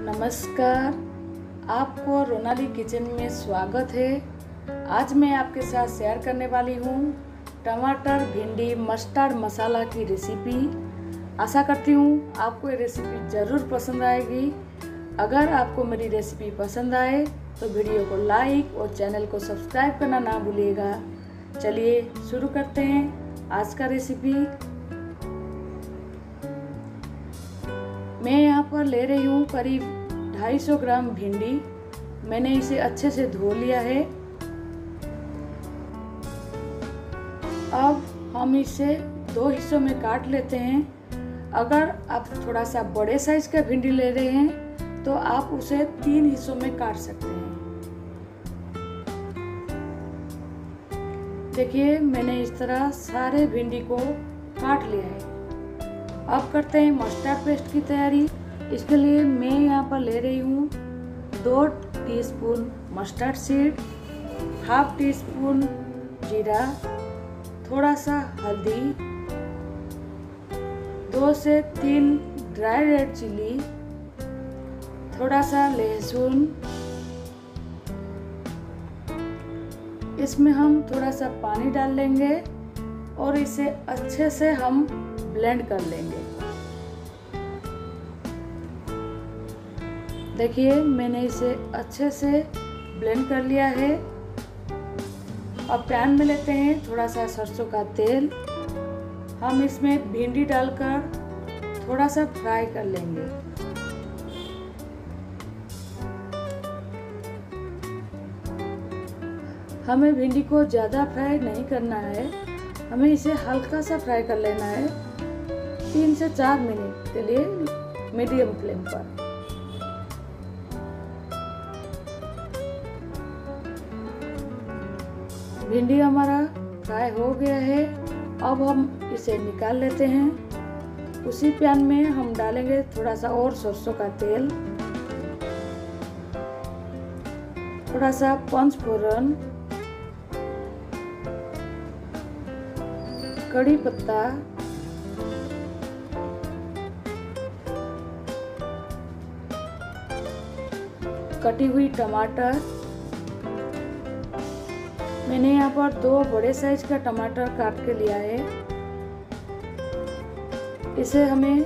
नमस्कार, आपको रोनाली किचन में स्वागत है। आज मैं आपके साथ शेयर करने वाली हूँ टमाटर, भिंडी मस्टर्ड मसाला की रेसिपी आशा करती हूँ आपको ये रेसिपी ज़रूर पसंद आएगी। अगर आपको मेरी रेसिपी पसंद आए तो वीडियो को लाइक और चैनल को सब्सक्राइब करना ना भूलिएगा। चलिए शुरू करते हैं आज का रेसिपी मैं यहाँ पर ले रही हूँ करीब 250 ग्राम भिंडी। मैंने इसे अच्छे से धो लिया है। अब हम इसे दो हिस्सों में काट लेते हैं। अगर आप थोड़ा सा बड़े साइज़ का भिंडी ले रहे हैं तो आप उसे तीन हिस्सों में काट सकते हैं। देखिए, मैंने इस तरह सारे भिंडी को काट लिया है। अब करते हैं मस्टर्ड पेस्ट की तैयारी। इसके लिए मैं यहाँ पर ले रही हूँ दो teaspoon mustard seed half teaspoon जीरा, थोड़ा सा हल्दी, दो से तीन ड्राई रेड चिली थोड़ा सा लहसुन। इसमें हम थोड़ा सा पानी डाल लेंगे और इसे अच्छे से हम ब्लेंड कर लेंगे। देखिए, मैंने इसे अच्छे से ब्लेंड कर लिया है। अब पैन में लेते हैं थोड़ा सा सरसों का तेल। हम इसमें भिंडी डालकर थोड़ा सा फ्राई कर लेंगे। हमें भिंडी को ज़्यादा फ्राई नहीं करना है। हमें इसे हल्का सा फ्राई कर लेना है। तीन से चार मिनट के लिए मीडियम फ्लेम पर। भिंडी हमारा फ्राई हो गया है। अब हम इसे निकाल लेते हैं। उसी पैन में हम डालेंगे थोड़ा सा और सरसों का तेल। थोड़ा सा पंच फोरन। कड़ी पत्ता। कटी हुई टमाटर। मैंने यहाँ पर दो बड़े साइज़ का टमाटर काट के लिया है। इसे हमें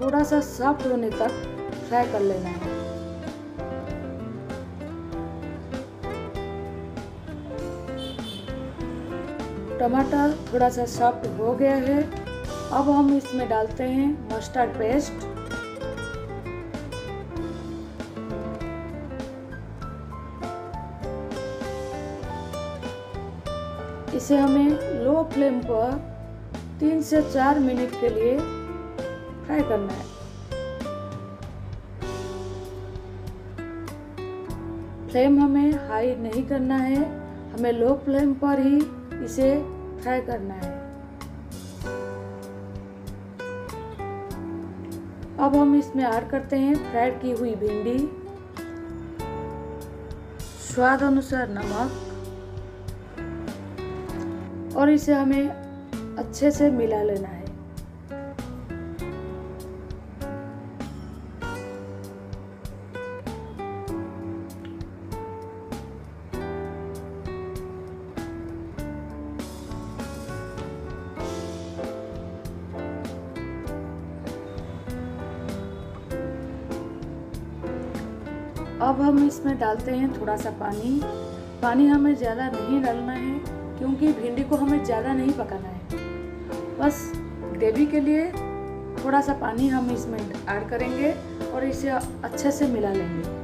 थोड़ा सा सॉफ्ट होने तक फ्राई कर लेना है। टमाटर थोड़ा सा सॉफ्ट हो गया है। अब हम इसमें डालते हैं मस्टर्ड पेस्ट। इसे हमें लो फ्लेम पर तीन से चार मिनट के लिए फ्राई करना है। फ्लेम हमें हाई नहीं करना है, हमें लो फ्लेम पर ही इसे फ्राई करना है। अब हम इसमें ऐड करते हैं फ्राइड की हुई भिंडी। स्वाद अनुसार नमक। और इसे हमें अच्छे से मिला लेना है। अब हम इसमें डालते हैं थोड़ा सा पानी। पानी हमें ज़्यादा नहीं डालना है। क्योंकि भिंडी को हमें ज़्यादा नहीं पकाना है। बस ग्रेवी के लिए थोड़ा सा पानी हम इसमें ऐड करेंगे और इसे अच्छे से मिला लेंगे।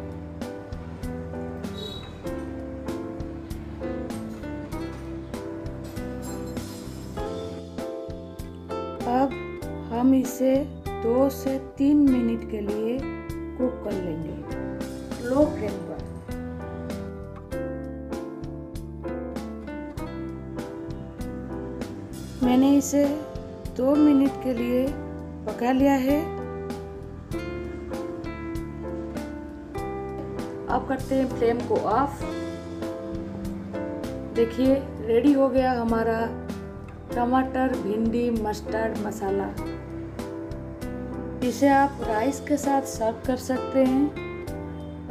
अब हम इसे दो से तीन मिनट के लिए कुक कर लेंगे। मैंने इसे दो मिनट के लिए पका लिया है। अब करते हैं फ्लेम को ऑफ़। देखिए, रेडी हो गया हमारा टमाटर, भिंडी, मस्टर्ड मसाला। इसे आप राइस के साथ सर्व कर सकते हैं।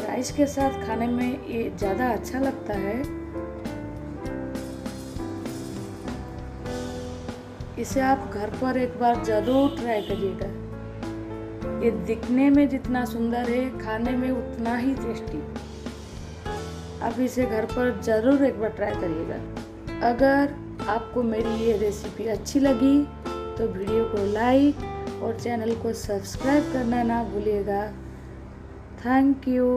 राइस के साथ खाने में ये ज़्यादा अच्छा लगता है। इसे आप घर पर एक बार ज़रूर ट्राई करिएगा। ये दिखने में जितना सुंदर है, खाने में उतना ही टेस्टी आप इसे घर पर ज़रूर एक बार ट्राई करिएगा। अगर आपको मेरी ये रेसिपी अच्छी लगी तो वीडियो को लाइक और चैनल को सब्सक्राइब करना ना भूलिएगा। Thank you